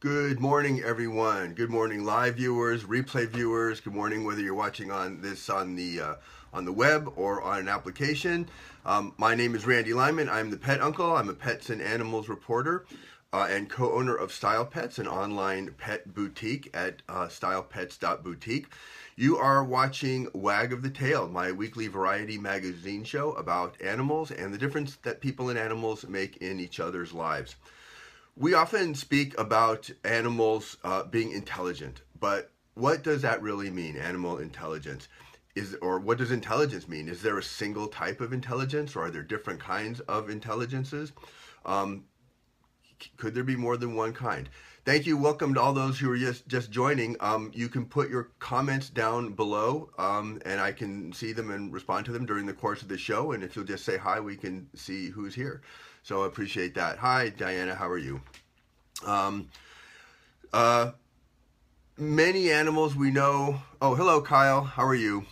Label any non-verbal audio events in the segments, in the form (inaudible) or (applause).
Good morning, everyone. Good morning, live viewers, replay viewers. Good morning, whether you're watching on this on the uh, on the web or on an application. Um, my name is Randy Lyman. I'm the pet uncle. I'm a pets and animals reporter uh, and co-owner of Style Pets, an online pet boutique at uh, stylepets.boutique. You are watching Wag of the Tale, my weekly variety magazine show about animals and the difference that people and animals make in each other's lives. We often speak about animals uh, being intelligent, but what does that really mean, animal intelligence? Is, or what does intelligence mean? Is there a single type of intelligence or are there different kinds of intelligences? Um, could there be more than one kind? Thank you. Welcome to all those who are just, just joining. Um, you can put your comments down below um, and I can see them and respond to them during the course of the show. And if you'll just say hi, we can see who's here. So I appreciate that. Hi, Diana. How are you? Um, uh, many animals we know. Oh, hello, Kyle. How are you?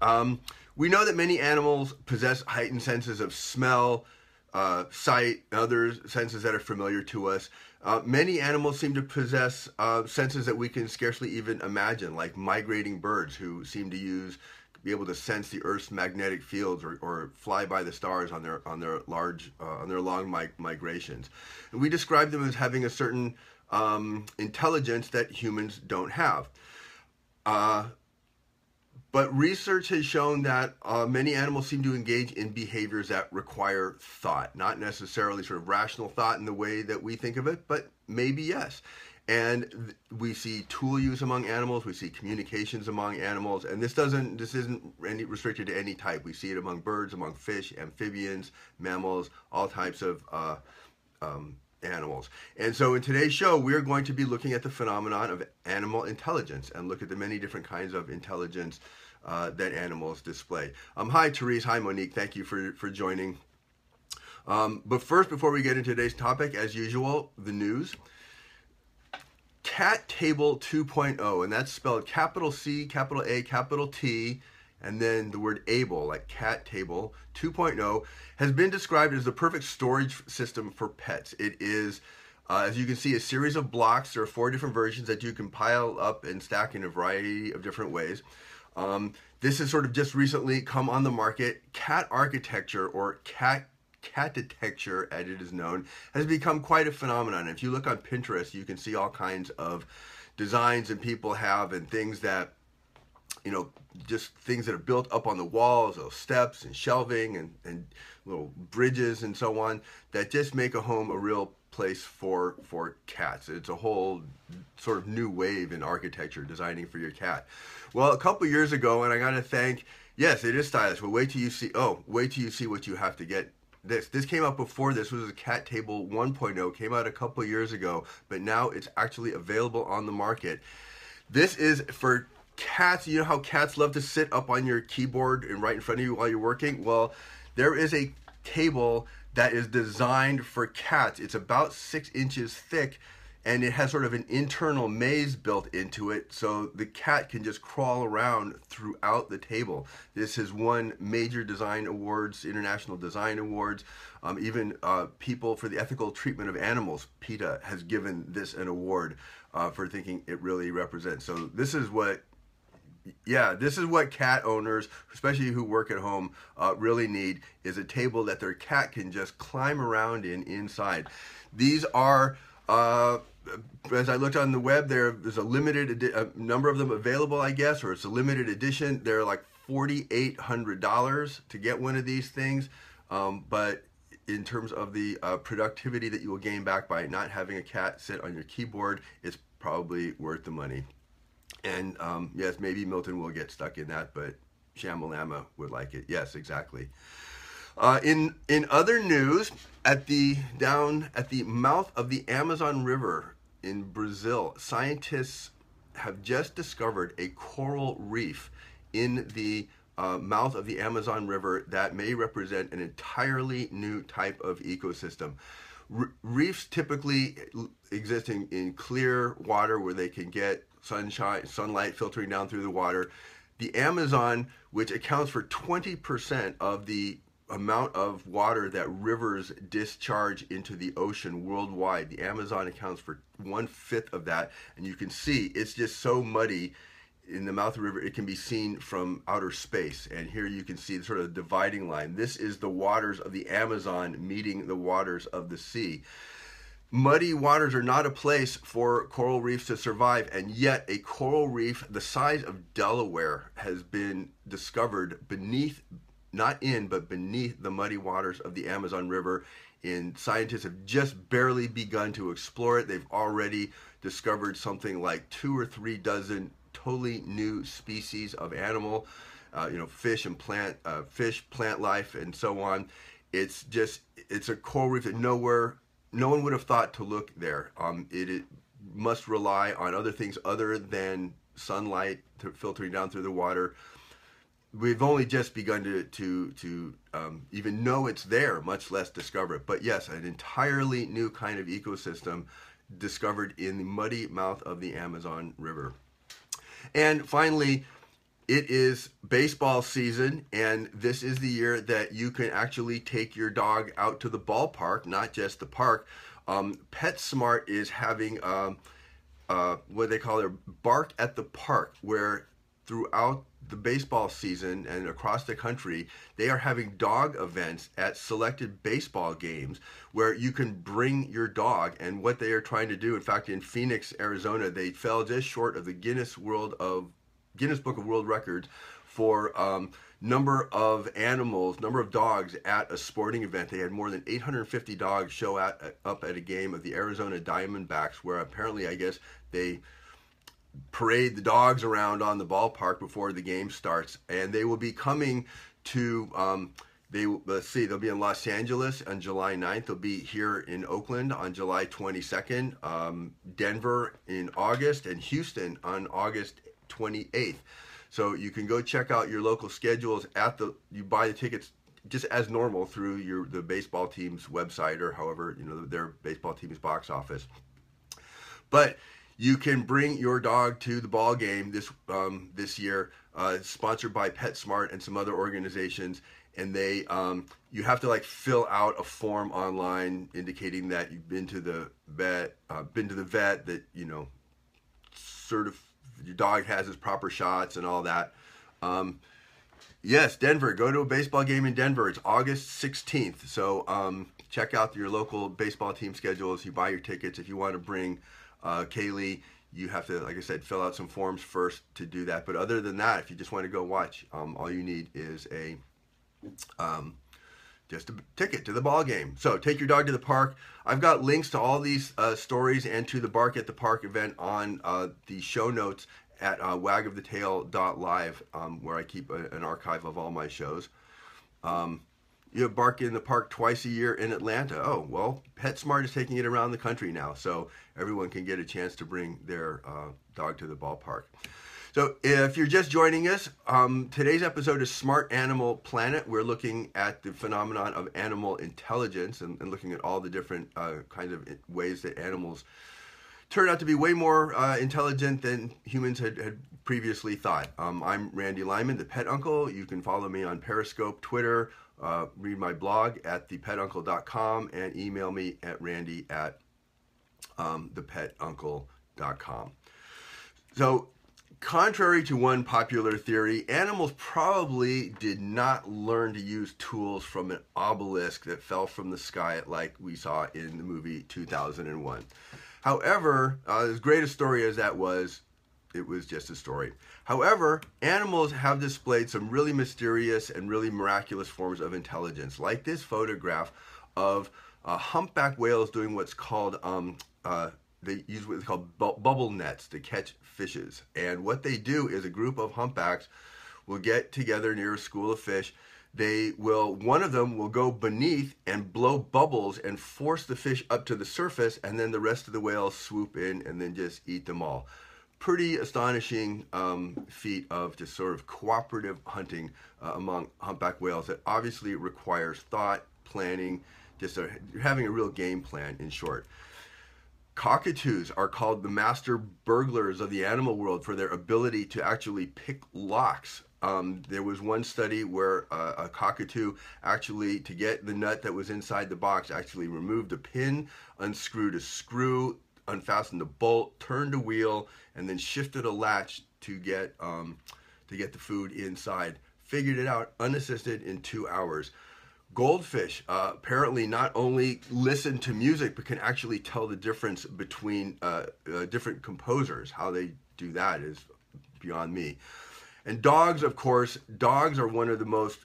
Um, we know that many animals possess heightened senses of smell, uh, sight, and other senses that are familiar to us. Uh, many animals seem to possess uh, senses that we can scarcely even imagine, like migrating birds who seem to use be able to sense the Earth's magnetic fields or, or fly by the stars on their on their large uh, on their long mi migrations. And we describe them as having a certain um, intelligence that humans don't have. But research has shown that uh, many animals seem to engage in behaviors that require thought, not necessarily sort of rational thought in the way that we think of it, but maybe yes. And we see tool use among animals, we see communications among animals, and this doesn't, this isn't any restricted to any type. We see it among birds, among fish, amphibians, mammals, all types of uh, um, animals. And so in today's show, we're going to be looking at the phenomenon of animal intelligence and look at the many different kinds of intelligence uh, that animals display. Um, hi, Therese. Hi, Monique. Thank you for, for joining. Um, but first, before we get into today's topic, as usual, the news. Cat Table 2.0, and that's spelled capital C, capital A, capital T, and then the word able, like cat table 2.0, has been described as the perfect storage system for pets. It is, uh, as you can see, a series of blocks. There are four different versions that you can pile up and stack in a variety of different ways. Um, this has sort of just recently come on the market. Cat architecture or cat catitecture, as it is known, has become quite a phenomenon. If you look on Pinterest, you can see all kinds of designs and people have and things that you know, just things that are built up on the walls, those steps and shelving and, and little bridges and so on that just make a home a real place for for cats. It's a whole sort of new wave in architecture, designing for your cat. Well, a couple years ago, and I got to thank, yes, it is stylish, but wait till you see, oh, wait till you see what you have to get this. This came out before this was a cat table 1.0, came out a couple years ago, but now it's actually available on the market. This is for cats. You know how cats love to sit up on your keyboard and right in front of you while you're working? Well, there is a table that is designed for cats. It's about six inches thick and it has sort of an internal maze built into it so the cat can just crawl around throughout the table. This has won major design awards, international design awards, um, even uh, people for the ethical treatment of animals, PETA has given this an award uh, for thinking it really represents. So this is what yeah, this is what cat owners, especially who work at home, uh, really need is a table that their cat can just climb around in inside. These are uh, as I looked on the web, there there's a limited a number of them available, I guess, or it's a limited edition. They're like forty eight hundred dollars to get one of these things, um, but in terms of the uh, productivity that you will gain back by not having a cat sit on your keyboard, it's probably worth the money. And um, yes, maybe Milton will get stuck in that, but Shamalama would like it. Yes, exactly. Uh, in in other news, at the down at the mouth of the Amazon River in Brazil, scientists have just discovered a coral reef in the uh, mouth of the Amazon River that may represent an entirely new type of ecosystem. Reefs typically exist in, in clear water where they can get sunshine, sunlight filtering down through the water. The Amazon, which accounts for 20% of the amount of water that rivers discharge into the ocean worldwide. The Amazon accounts for one fifth of that, and you can see it's just so muddy in the mouth of the river. It can be seen from outer space, and here you can see the sort of dividing line. This is the waters of the Amazon meeting the waters of the sea. Muddy waters are not a place for coral reefs to survive, and yet a coral reef the size of Delaware has been discovered beneath not in, but beneath the muddy waters of the Amazon River. And scientists have just barely begun to explore it. They've already discovered something like two or three dozen totally new species of animal, uh, you know, fish and plant, uh, fish, plant life, and so on. It's just, it's a coral reef that nowhere, no one would have thought to look there. Um, it, it must rely on other things other than sunlight filtering down through the water we've only just begun to to to um, even know it's there, much less discover it. But yes, an entirely new kind of ecosystem discovered in the muddy mouth of the Amazon River. And finally, it is baseball season, and this is the year that you can actually take your dog out to the ballpark, not just the park. Um, PetSmart is having um, uh, what they call their bark at the park, where throughout the baseball season and across the country, they are having dog events at selected baseball games where you can bring your dog. And what they are trying to do, in fact, in Phoenix, Arizona, they fell just short of the Guinness World of Guinness Book of World Records for um, number of animals, number of dogs at a sporting event. They had more than 850 dogs show at, up at a game of the Arizona Diamondbacks, where apparently, I guess they parade the dogs around on the ballpark before the game starts, and they will be coming to. Um, they let's see, they'll be in Los Angeles on July 9th. They'll be here in Oakland on July 22nd, um, Denver in August, and Houston on August 28th. So you can go check out your local schedules at the. You buy the tickets just as normal through your the baseball team's website or however you know their baseball team's box office. But you can bring your dog to the ball game this um, this year, uh, sponsored by PetSmart and some other organizations. And they, um, you have to like fill out a form online indicating that you've been to the vet, uh, been to the vet, that you know, sort of your dog has his proper shots and all that. Um, yes, Denver. Go to a baseball game in Denver. It's August 16th. So um, check out your local baseball team schedules. You buy your tickets if you want to bring uh, Kaylee, you have to, like I said, fill out some forms first to do that. But other than that, if you just want to go watch, um, all you need is a um, just a ticket to the ball game. So take your dog to the park. I've got links to all these uh, stories and to the Bark at the Park event on uh, the show notes at uh, wagofthetale.live, um, where I keep a, an archive of all my shows. Um, you bark in the park twice a year in Atlanta. Oh, well, PetSmart is taking it around the country now, so everyone can get a chance to bring their uh, dog to the ballpark. So, if you're just joining us, um, today's episode is Smart Animal Planet. We're looking at the phenomenon of animal intelligence and, and looking at all the different uh, kinds of ways that animals turn out to be way more uh, intelligent than humans had, had previously thought. Um, I'm Randy Lyman, the Pet Uncle. You can follow me on Periscope, Twitter, uh, read my blog at thepetuncle.com and email me at randy at um, thepetuncle.com. So, contrary to one popular theory, animals probably did not learn to use tools from an obelisk that fell from the sky like we saw in the movie 2001. However, uh, as great a story as that was, it was just a story. However, animals have displayed some really mysterious and really miraculous forms of intelligence, like this photograph of uh, humpback whales doing what's called um, uh, they use what's called bu- bubble nets to catch fishes. And what they do is a group of humpbacks will get together near a school of fish. They will, one of them will go beneath and blow bubbles and force the fish up to the surface, and then the rest of the whales swoop in and then just eat them all pretty astonishing um, feat of just sort of cooperative hunting uh, among humpback whales that obviously requires thought, planning, just a, having a real game plan in short. Cockatoos are called the master burglars of the animal world for their ability to actually pick locks Um, there was one study where uh, a cockatoo actually, to get the nut that was inside the box, actually removed a pin, unscrewed a screw, unfastened the bolt, turned a wheel, and then shifted a latch to get um, to get the food inside. Figured it out unassisted in two hours. Goldfish uh, apparently not only listen to music but can actually tell the difference between uh, uh, different composers. How they do that is beyond me. And dogs, of course, dogs are one of the most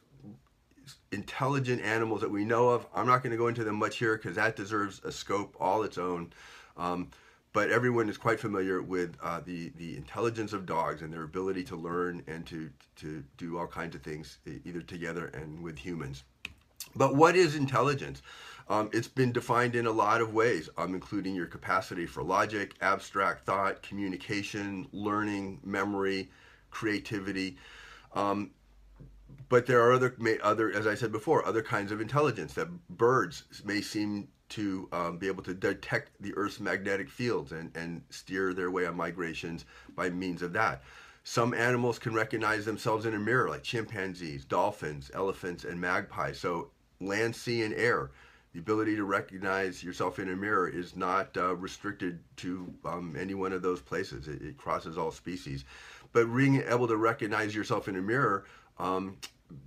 intelligent animals that we know of. I'm not going to go into them much here because that deserves a scope all its own. Um, but everyone is quite familiar with uh, the the intelligence of dogs and their ability to learn and to to do all kinds of things either together and with humans. But what is intelligence? Um, it's been defined in a lot of ways, um, including your capacity for logic, abstract thought, communication, learning, memory, creativity. Um, but there are other, other, as I said before, other kinds of intelligence that birds may seem to um, be able to detect the Earth's magnetic fields and, and steer their way on migrations by means of that. Some animals can recognize themselves in a mirror, like chimpanzees, dolphins, elephants, and magpies. So, land, sea, and air. The ability to recognize yourself in a mirror is not uh, restricted to um, any one of those places. It, it, crosses all species. But being able to recognize yourself in a mirror um,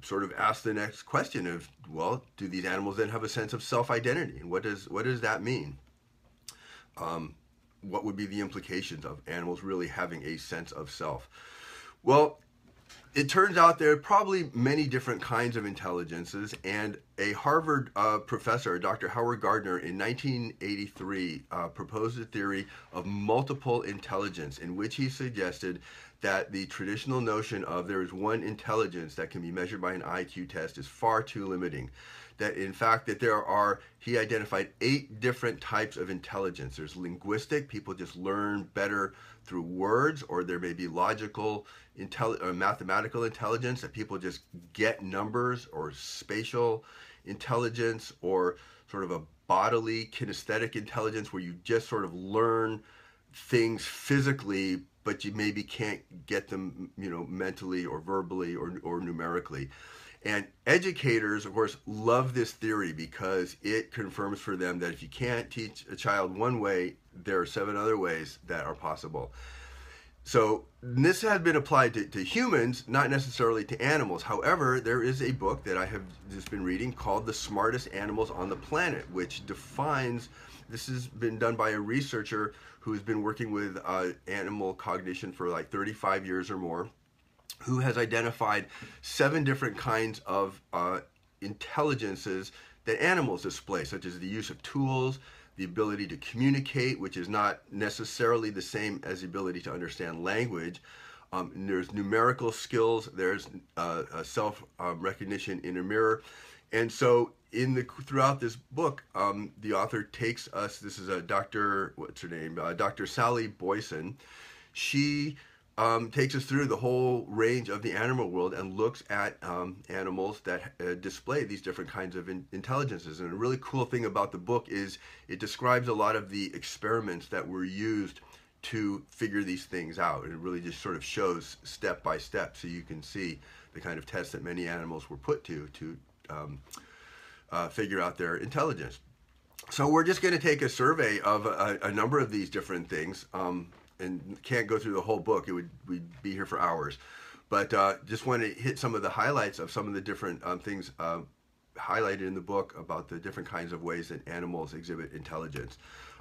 sort of ask the next question of, well, do these animals then have a sense of self-identity? And what does what does that mean? Um, what would be the implications of animals really having a sense of self? Well, it turns out there are probably many different kinds of intelligences, and a Harvard uh, professor, Dr. Howard Gardner, in 1983 uh, proposed a theory of multiple intelligence, in which he suggested that the traditional notion of there is one intelligence that can be measured by an IQ test is far too limiting. That in fact that there are he identified eight different types of intelligence. There's linguistic, people just learn better through words, or there may be logical, or uh, mathematical intelligence that people just get numbers, or spatial intelligence, or sort of a bodily kinesthetic intelligence where you just sort of learn things physically but you maybe can't get them, you know, mentally or verbally or, or numerically. And educators, of course, love this theory because it confirms for them that if you can't teach a child one way, there are seven other ways that are possible. So this has been applied to, to, humans, not necessarily to animals. However, there is a book that I have just been reading called The Smartest Animals on the Planet, which defines, this has been done by a researcher who's been working with uh, animal cognition for like 35 years or more, who has identified seven different kinds of uh, intelligences that animals display, such as the use of tools, the ability to communicate, which is not necessarily the same as the ability to understand language. Um, there's numerical skills, there's uh, self um, recognition in a mirror. And so in the throughout this book, um, the author takes us. This is a Dr. What's her name? Uh, Dr. Sally Boysen. She um, takes us through the whole range of the animal world and looks at um, animals that uh, display these different kinds of in- intelligences. And a really cool thing about the book is it describes a lot of the experiments that were used to figure these things out. It really just sort of shows step by step, so you can see the kind of tests that many animals were put to to um, uh, figure out their intelligence. So we're just going to take a survey of a, a, number of these different things, um, and can't go through the whole book. It would we'd be here for hours, but uh, just want to hit some of the highlights of some of the different um, things uh, highlighted in the book about the different kinds of ways that animals exhibit intelligence.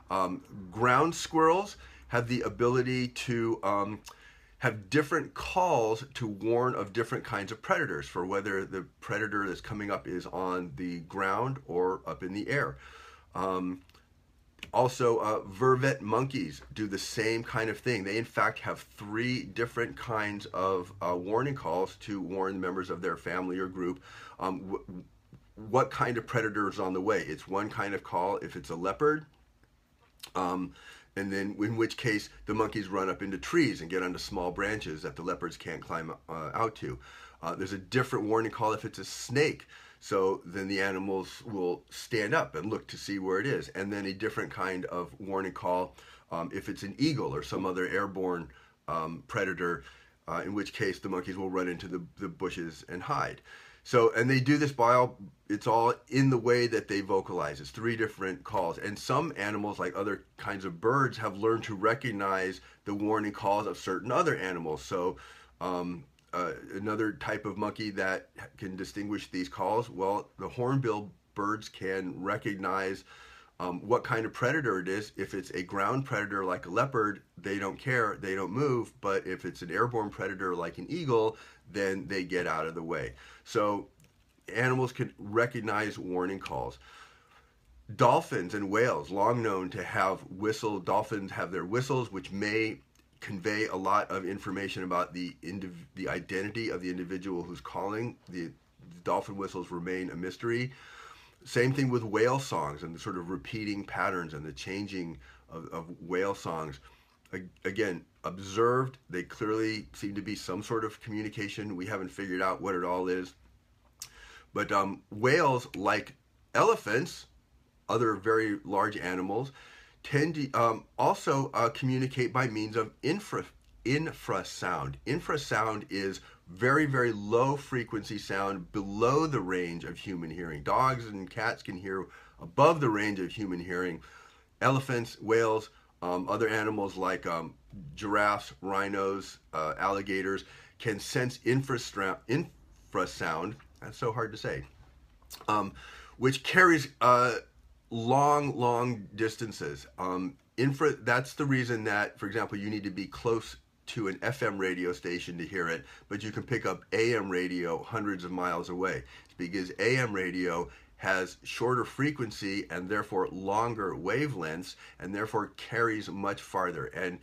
Um, ground squirrels have the ability to um, have different calls to warn of different kinds of predators for whether the predator that's coming up is on the ground or up in the air. Um, also, uh, vervet monkeys do the same kind of thing. They, in fact, have three different kinds of uh, warning calls to warn members of their family or group um, what kind of predator is on the way. It's one kind of call if it's a leopard. Um, and then in which case the monkeys run up into trees and get onto small branches that the leopards can't climb uh, out to. Uh, there's a different warning call if it's a snake. So then the animals will stand up and look to see where it is. And then a different kind of warning call um, if it's an eagle or some other airborne um, predator. uh, in which case the monkeys will run into the, the bushes and hide. So, and they do this by all, it's all in the way that they vocalize. It's three different calls. And some animals, like other kinds of birds, have learned to recognize the warning calls of certain other animals. So, um, uh, another type of monkey that can distinguish these calls, well, the hornbill birds can recognize um, what kind of predator it is. If it's a ground predator like a leopard, they don't care, they don't move. But if it's an airborne predator like an eagle, then they get out of the way. So animals can recognize warning calls. Dolphins and whales, long known to have whistle, dolphins have their whistles, which may convey a lot of information about the indiv- the identity of the individual who's calling. The, the dolphin whistles remain a mystery. Same thing with whale songs and the sort of repeating patterns and the changing of, of whale songs. Again, observed, they clearly seem to be some sort of communication. We haven't figured out what it all is. But um, whales, like elephants, other very large animals, tend to um, also uh, communicate by means of infra infrasound. Infrasound is very, very low frequency sound below the range of human hearing. Dogs and cats can hear above the range of human hearing. Elephants, whales, um, other animals like um, giraffes, rhinos, uh, alligators can sense infrasound. That's so hard to say. Um, which carries uh, long, long distances. Um, infra. That's the reason that, for example, you need to be close to an FM radio station to hear it, but you can pick up AM radio hundreds of miles away. It's because AM radio has shorter frequency and therefore longer wavelengths and therefore carries much farther. And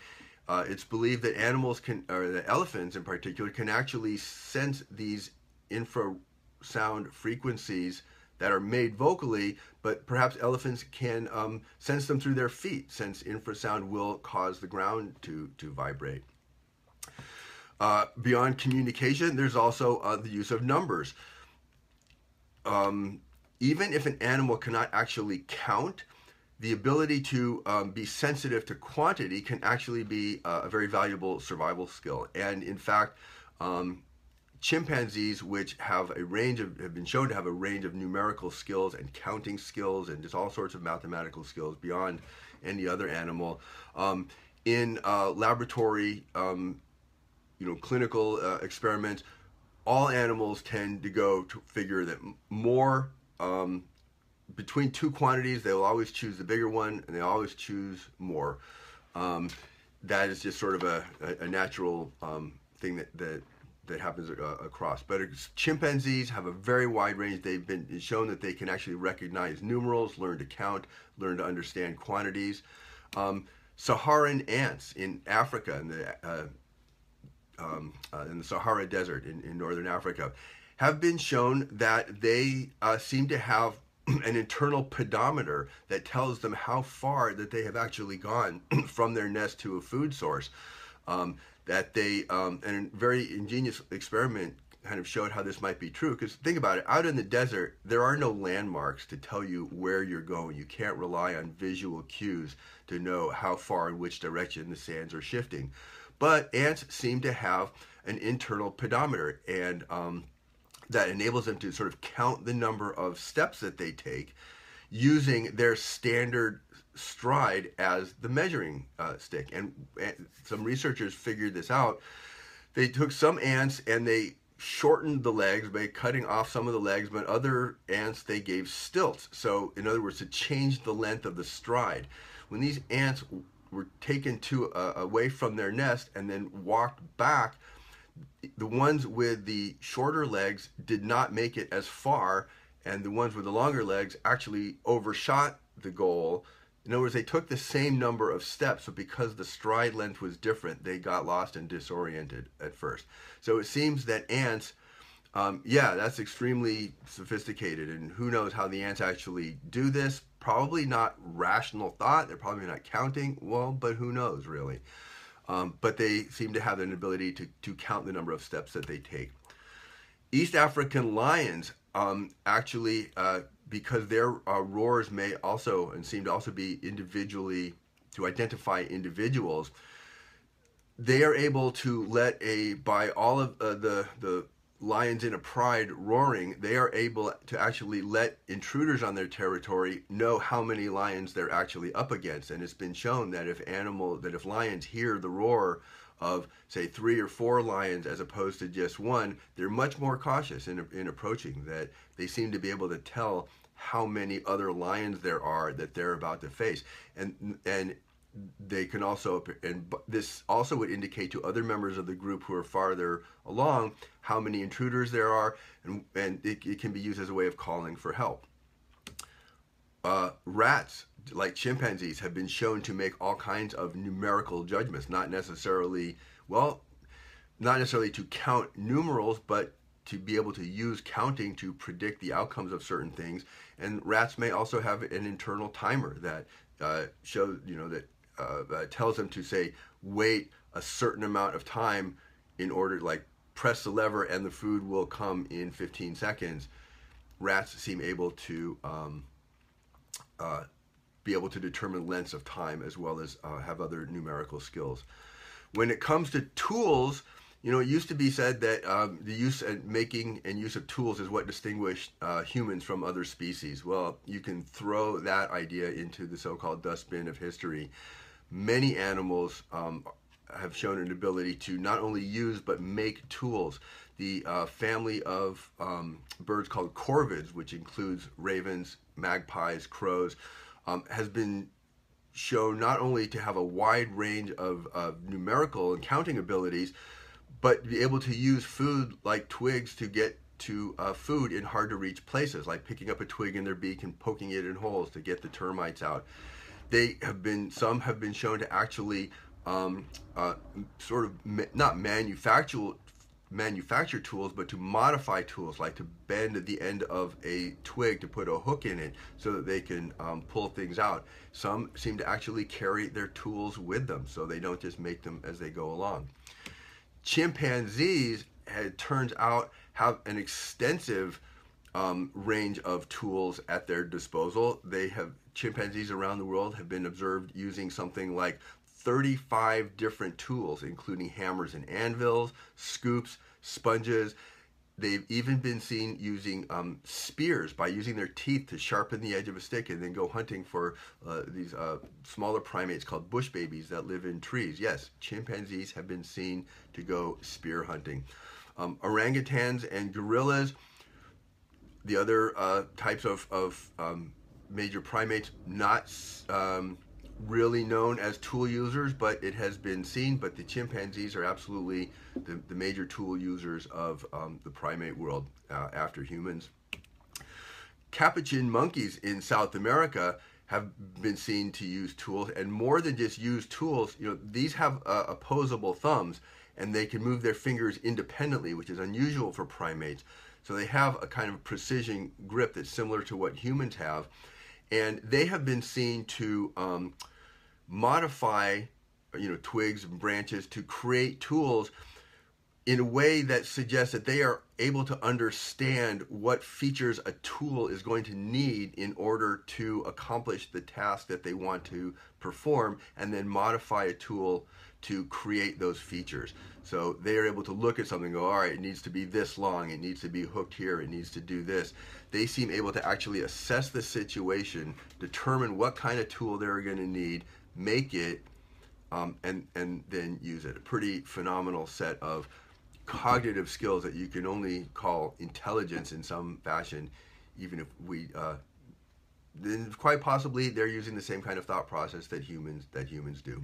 uh, it's believed that animals can, or the elephants in particular, can actually sense these infrasound frequencies that are made vocally, but perhaps elephants can um, sense them through their feet, since infrasound will cause the ground to, to vibrate. Uh, beyond communication, there's also uh, the use of numbers. Um, even if an animal cannot actually count, the ability to um, be sensitive to quantity can actually be uh, a very valuable survival skill. And in fact, um, chimpanzees, which have a range of, have been shown to have a range of numerical skills and counting skills and just all sorts of mathematical skills beyond any other animal, um, in uh, laboratory um, you know, clinical uh, experiments, all animals tend to go to figure that more um, between two quantities, they will always choose the bigger one, and they always choose more. Um, that is just sort of a, a, a natural um, thing that, that that happens uh, across. But chimpanzees have a very wide range. They've been shown that they can actually recognize numerals, learn to count, learn to understand quantities. Um, Saharan ants in Africa and the uh, um, uh, in the Sahara Desert in, in northern Africa have been shown that they uh, seem to have (clears throat) an internal pedometer that tells them how far that they have actually gone (clears throat) from their nest to a food source. Um, that they, um, and a very ingenious experiment kind of showed how this might be true. Because think about it, out in the desert, there are no landmarks to tell you where you're going. You can't rely on visual cues to know how far in which direction the sands are shifting. But ants seem to have an internal pedometer, and um, that enables them to sort of count the number of steps that they take using their standard stride as the measuring uh, stick. And, and some researchers figured this out. They took some ants and they shortened the legs by cutting off some of the legs, but other ants they gave stilts. So, in other words, to change the length of the stride. When these ants were taken to uh, away from their nest and then walked back the ones with the shorter legs did not make it as far and the ones with the longer legs actually overshot the goal in other words they took the same number of steps but because the stride length was different they got lost and disoriented at first so it seems that ants um, yeah that's extremely sophisticated and who knows how the ants actually do this probably not rational thought. They're probably not counting. Well, but who knows, really? Um, but they seem to have an ability to, to count the number of steps that they take. East African lions um, actually, uh, because their uh, roars may also and seem to also be individually to identify individuals, they are able to let a by all of uh, the the lions in a pride roaring they are able to actually let intruders on their territory know how many lions they're actually up against. And it's been shown that if animal that if lions hear the roar of say three or four lions as opposed to just one they're much more cautious in, in approaching that they seem to be able to tell how many other lions there are that they're about to face. And and they can also and this also would indicate to other members of the group who are farther along how many intruders there are and and it, it can be used as a way of calling for help. Uh, rats like chimpanzees have been shown to make all kinds of numerical judgments not necessarily well not necessarily to count numerals but to be able to use counting to predict the outcomes of certain things. And rats may also have an internal timer that uh, shows you know that uh, uh, tells them to say wait a certain amount of time in order to like press the lever and the food will come in 15 seconds. Rats seem able to um, uh, be able to determine lengths of time as well as uh, have other numerical skills. When it comes to tools you know, it used to be said that um, the use and making and use of tools is what distinguished uh, humans from other species. Well, you can throw that idea into the so-called dustbin of history many animals um, have shown an ability to not only use but make tools. The uh, family of um, birds called corvids, which includes ravens, magpies, crows, um, has been shown not only to have a wide range of, of numerical and counting abilities, but be able to use food like twigs to get to uh, food in hard to reach places, like picking up a twig in their beak and poking it in holes to get the termites out they have been some have been shown to actually um, uh, sort of ma- not manufacture manufacture tools, but to modify tools, like to bend the end of a twig to put a hook in it so that they can um, pull things out. Some seem to actually carry their tools with them, so they don't just make them as they go along. Chimpanzees, it turns out, have an extensive um, range of tools at their disposal. They have chimpanzees around the world have been observed using something like 35 different tools, including hammers and anvils, scoops, sponges. They've even been seen using um, spears by using their teeth to sharpen the edge of a stick and then go hunting for uh, these uh, smaller primates called bush babies that live in trees. Yes, chimpanzees have been seen to go spear hunting. Um, orangutans and gorillas the other uh, types of, of um, major primates not um, really known as tool users, but it has been seen. But the chimpanzees are absolutely the, the major tool users of um, the primate world uh, after humans. Capuchin monkeys in South America have been seen to use tools, and more than just use tools, you know, these have uh, opposable thumbs, and they can move their fingers independently, which is unusual for primates. So they have a kind of precision grip that's similar to what humans have. And they have been seen to um, modify, you know, twigs and branches to create tools in a way that suggests that they are able to understand what features a tool is going to need in order to accomplish the task that they want to perform and then modify a tool to create those features. So they are able to look at something go, all right, it needs to be this long, it needs to be hooked here, it needs to do this. They seem able to actually assess the situation, determine what kind of tool they're going to need, make it, um, and, and then use it. A pretty phenomenal set of cognitive skills that you can only call intelligence in some fashion, even if we uh, then quite possibly they're using the same kind of thought process that humans that humans do.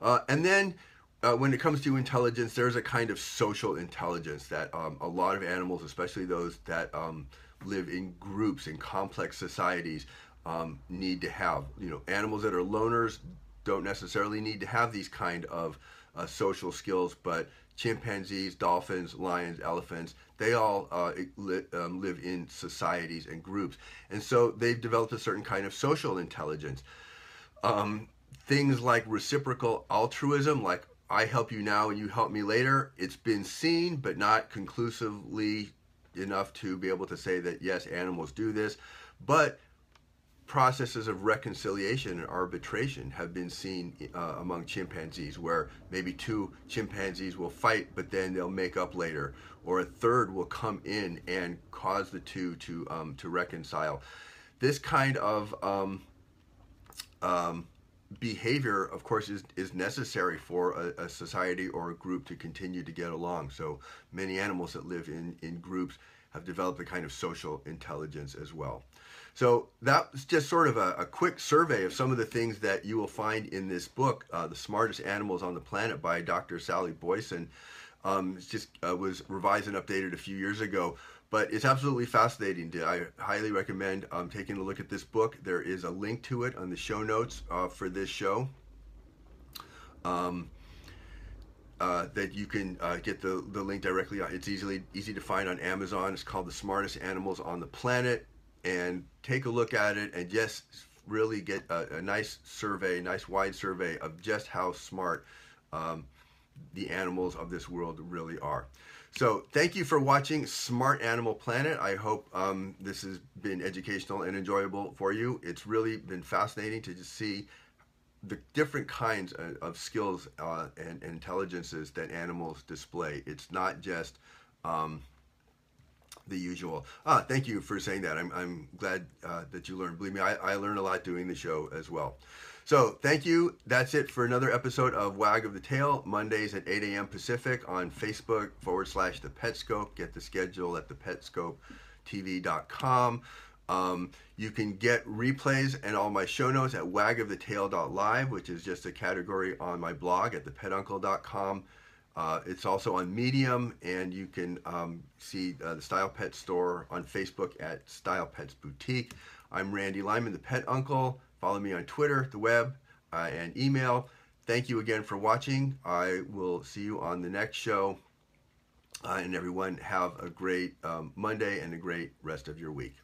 Uh, and then uh, when it comes to intelligence, there's a kind of social intelligence that um, a lot of animals, especially those that um, live in groups in complex societies, um, need to have. You know, animals that are loners don't necessarily need to have these kind of uh, social skills, but chimpanzees, dolphins, lions, elephants, they all uh, li- um, live in societies and groups. And so they've developed a certain kind of social intelligence. Um, things like reciprocal altruism, like I help you now and you help me later, it's been seen, but not conclusively enough to be able to say that yes, animals do this. But processes of reconciliation and arbitration have been seen uh, among chimpanzees, where maybe two chimpanzees will fight, but then they'll make up later, or a third will come in and cause the two to um, to reconcile. This kind of um, um, behavior, of course, is, is necessary for a, a, society or a group to continue to get along. So many animals that live in, in groups have developed a kind of social intelligence as well. So that's just sort of a, a quick survey of some of the things that you will find in this book, uh, The Smartest Animals on the Planet by Dr. Sally Boysen. Um, it just uh, was revised and updated a few years ago. But it's absolutely fascinating. I highly recommend um, taking a look at this book. There is a link to it on the show notes uh, for this show. Um, uh, that you can uh, get the, the link directly. It's easily easy to find on Amazon. It's called The Smartest Animals on the Planet. And take a look at it and just really get a, a nice survey, nice wide survey of just how smart um, the animals of this world really are. So thank you for watching Smart Animal Planet. I hope um, this has been educational and enjoyable for you. It's really been fascinating to just see the different kinds of, of skills uh, and, and, intelligences that animals display. It's not just um, the usual. Ah, thank you for saying that. I'm, I'm glad uh, that you learned. Believe me, I, I learned a lot doing the show as well. So thank you. That's it for another episode of Wag of the Tale, Mondays at 8 a.m. Pacific on Facebook forward slash the Petscope. Get the schedule at the thepetscopetv.com. Um, you can get replays and all my show notes at wagofthetale.live, which is just a category on my blog at thepetuncle.com. Uh, it's also on Medium, and you can um, see uh, the Style Pet store on Facebook at Style Pets Boutique. I'm Randy Lyman, the Pet Uncle. Follow me on Twitter, the web, uh, and email. Thank you again for watching. I will see you on the next show. Uh, and everyone, have a great um, Monday and a great rest of your week.